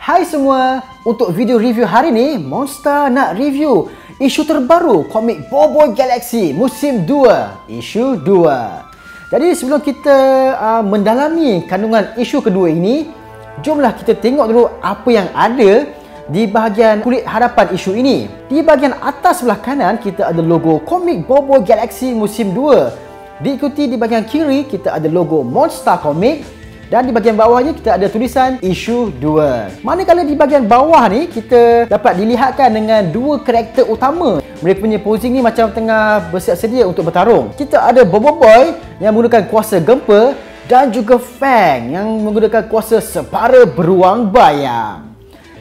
Hai semua, untuk video review hari ni, Monster nak review isu terbaru komik Bobo Galaxy musim 2, isu 2. Jadi sebelum kita uh, mendalami kandungan isu kedua ini, jomlah kita tengok dulu apa yang ada di bahagian kulit hadapan isu ini. Di bahagian atas sebelah kanan, kita ada logo komik Bobo Galaxy musim 2. Diikuti di bahagian kiri, kita ada logo Monster Comic dan di bahagian bawahnya kita ada tulisan isu 2. Manakala di bahagian bawah ni kita dapat dilihatkan dengan dua karakter utama. Mereka punya posing ni macam tengah bersiap sedia untuk bertarung. Kita ada Bobo Boy yang menggunakan kuasa gempa dan juga Fang yang menggunakan kuasa separa beruang bayang.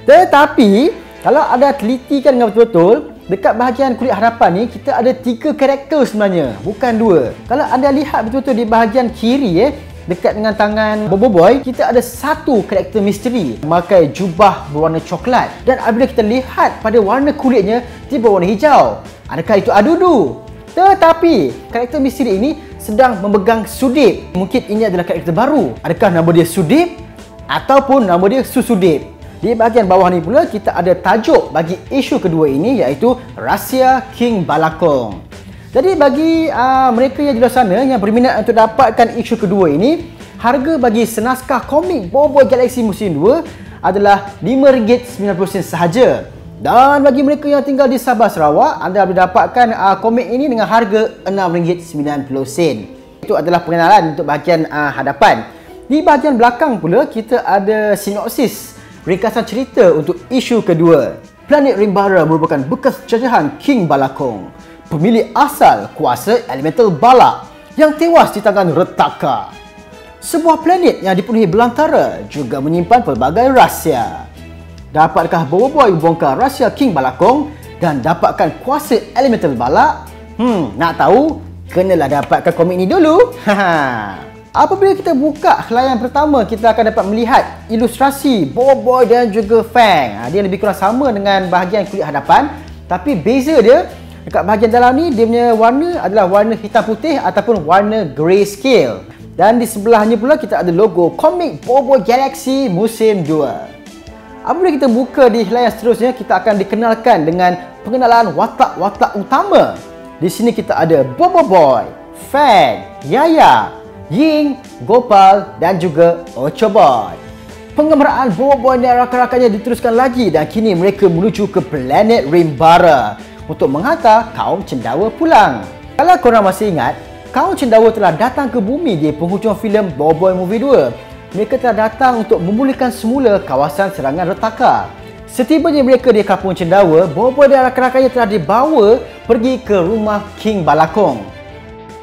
Tetapi kalau ada telitikan dengan betul-betul Dekat bahagian kulit harapan ni kita ada tiga karakter sebenarnya Bukan dua Kalau anda lihat betul-betul di bahagian kiri eh dekat dengan tangan Bobo Boy kita ada satu karakter misteri memakai jubah berwarna coklat. Dan apabila kita lihat pada warna kulitnya dia berwarna hijau. Adakah itu Adudu? Tetapi karakter misteri ini sedang memegang sudip. Mungkin ini adalah karakter baru. Adakah nama dia sudip ataupun nama dia susudip? Di bahagian bawah ni pula kita ada tajuk bagi isu kedua ini iaitu Rahsia King Balakong jadi bagi uh, mereka yang di luar sana yang berminat untuk dapatkan isu kedua ini, harga bagi senaskah komik Bobo Galaxy musim 2 adalah RM5.90 sahaja. Dan bagi mereka yang tinggal di Sabah Sarawak, anda boleh dapatkan uh, komik ini dengan harga RM6.90. Itu adalah pengenalan untuk bahagian uh, hadapan. Di bahagian belakang pula kita ada sinopsis ringkasan cerita untuk isu kedua. Planet Rimbara merupakan bekas jajahan King Balakong pemilik asal kuasa elemental bala yang tewas di tangan Retaka. Sebuah planet yang dipenuhi belantara juga menyimpan pelbagai rahsia. Dapatkah Bobo Boy membongkar rahsia King Balakong dan dapatkan kuasa elemental bala? Hmm, nak tahu? Kenalah dapatkan komik ni dulu. Apabila kita buka helaian pertama, kita akan dapat melihat ilustrasi Bobo Boy dan juga Fang. Ha, dia lebih kurang sama dengan bahagian kulit hadapan. Tapi beza dia, Dekat bahagian dalam ni dia punya warna adalah warna hitam putih ataupun warna grayscale. Dan di sebelahnya pula kita ada logo Comic Bobo Galaxy musim 2. Apabila kita buka di helaian seterusnya kita akan dikenalkan dengan pengenalan watak-watak utama. Di sini kita ada Bobo Boy, Fang, Yaya, Ying, Gopal dan juga Ocho Boy. Pengembaraan Bobo Boy dan rakan-rakannya diteruskan lagi dan kini mereka menuju ke planet Rimbara untuk menghantar kaum cendawa pulang. Kalau korang masih ingat, kaum cendawa telah datang ke bumi di penghujung filem Boboy Movie 2. Mereka telah datang untuk memulihkan semula kawasan serangan retaka. Setibanya mereka di kampung cendawa, Boboy dan rakan-rakannya telah dibawa pergi ke rumah King Balakong.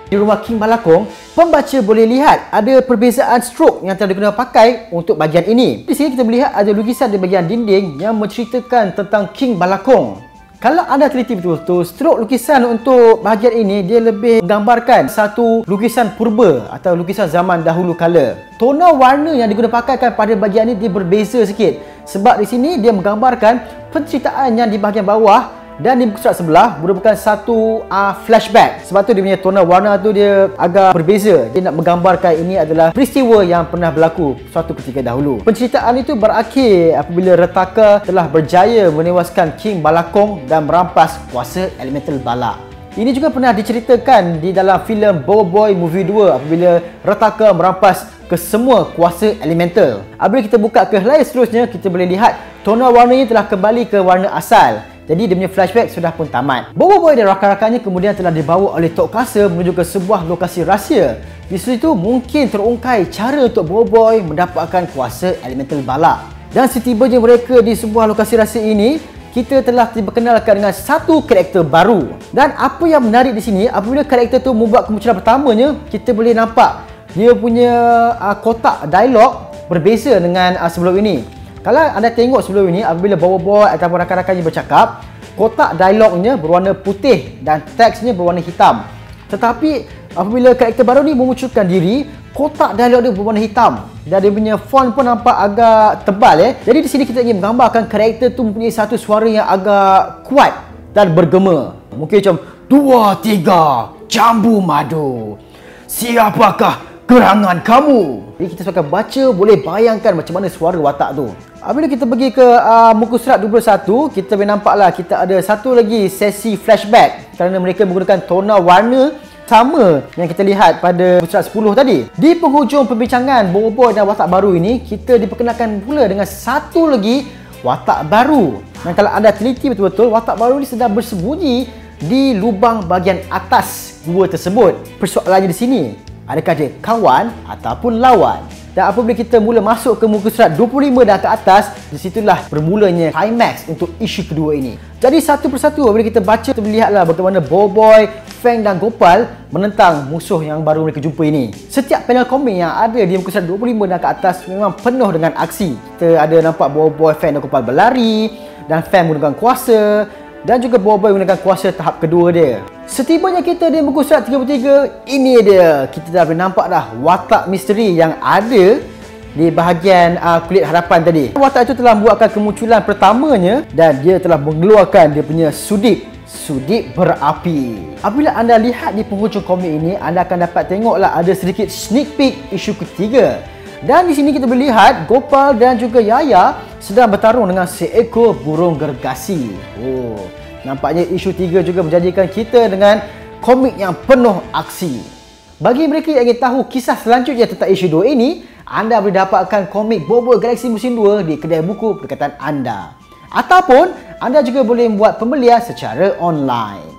Di rumah King Balakong, pembaca boleh lihat ada perbezaan strok yang telah digunakan pakai untuk bahagian ini. Di sini kita melihat ada lukisan di bahagian dinding yang menceritakan tentang King Balakong. Kalau anda teliti betul-betul, strok lukisan untuk bahagian ini dia lebih menggambarkan satu lukisan purba atau lukisan zaman dahulu kala. Tona warna yang digunakan pada bahagian ini dia berbeza sikit. Sebab di sini dia menggambarkan penceritaan yang di bahagian bawah dan di buku surat sebelah merupakan satu uh, flashback sebab tu dia punya tona warna tu dia agak berbeza dia nak menggambarkan ini adalah peristiwa yang pernah berlaku suatu ketika dahulu penceritaan itu berakhir apabila Retaka telah berjaya menewaskan King Balakong dan merampas kuasa elemental bala ini juga pernah diceritakan di dalam filem Boy Movie 2 apabila Retaka merampas ke semua kuasa elemental. Apabila kita buka ke helai seterusnya, kita boleh lihat tona warnanya telah kembali ke warna asal. Jadi dia punya flashback sudah pun tamat. Bobo Boy dan rakan-rakannya kemudian telah dibawa oleh Tok Kasa menuju ke sebuah lokasi rahsia. Di situ mungkin terungkai cara untuk Bobo Boy mendapatkan kuasa elemental bala. Dan setibanya mereka di sebuah lokasi rahsia ini, kita telah diperkenalkan dengan satu karakter baru. Dan apa yang menarik di sini, apabila karakter tu membuat kemunculan pertamanya, kita boleh nampak dia punya uh, kotak dialog berbeza dengan uh, sebelum ini. Kalau anda tengok sebelum ini apabila bawa-bawa ataupun rakan-rakannya bercakap, kotak dialognya berwarna putih dan teksnya berwarna hitam. Tetapi apabila karakter baru ni memunculkan diri, kotak dialog dia berwarna hitam dan dia punya font pun nampak agak tebal eh. Jadi di sini kita ingin menggambarkan karakter tu mempunyai satu suara yang agak kuat dan bergema. Mungkin macam dua tiga jambu madu. Siapakah gerangan kamu? Jadi kita sebagai baca boleh bayangkan macam mana suara watak tu Apabila kita pergi ke uh, muka surat 21, kita boleh nampaklah kita ada satu lagi sesi flashback kerana mereka menggunakan tona warna sama yang kita lihat pada surat 10 tadi. Di penghujung perbincangan Bobo dan watak baru ini, kita diperkenalkan pula dengan satu lagi watak baru. Dan kalau anda teliti betul-betul, watak baru ini sedang bersembunyi di lubang bahagian atas gua tersebut. Persoalannya di sini, adakah dia kawan ataupun lawan? Dan apabila kita mula masuk ke muka surat 25 dan ke atas, di situlah bermulanya climax untuk isu kedua ini. Jadi satu persatu apabila kita baca, kita melihatlah bagaimana Boboy, Feng dan Gopal menentang musuh yang baru mereka jumpa ini. Setiap panel komik yang ada di muka surat 25 dan ke atas memang penuh dengan aksi. Kita ada nampak Boboy, Feng dan Gopal berlari dan Feng menggunakan kuasa dan juga Boboy menggunakan kuasa tahap kedua dia. Setibanya kita di muka surat 33, ini dia. Kita dah boleh nampak dah watak misteri yang ada di bahagian uh, kulit harapan tadi. Watak itu telah membuatkan kemunculan pertamanya dan dia telah mengeluarkan dia punya sudip sudip berapi. Apabila anda lihat di penghujung komik ini, anda akan dapat tengoklah ada sedikit sneak peek isu ketiga. Dan di sini kita boleh lihat Gopal dan juga Yaya sedang bertarung dengan seekor burung gergasi. Oh, Nampaknya isu tiga juga menjadikan kita dengan komik yang penuh aksi. Bagi mereka yang ingin tahu kisah selanjutnya tentang isu dua ini, anda boleh dapatkan komik Bobo Galaxy musim 2 di kedai buku berdekatan anda. Ataupun anda juga boleh membuat pembelian secara online.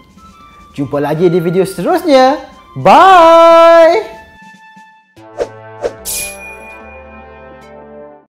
Jumpa lagi di video seterusnya. Bye!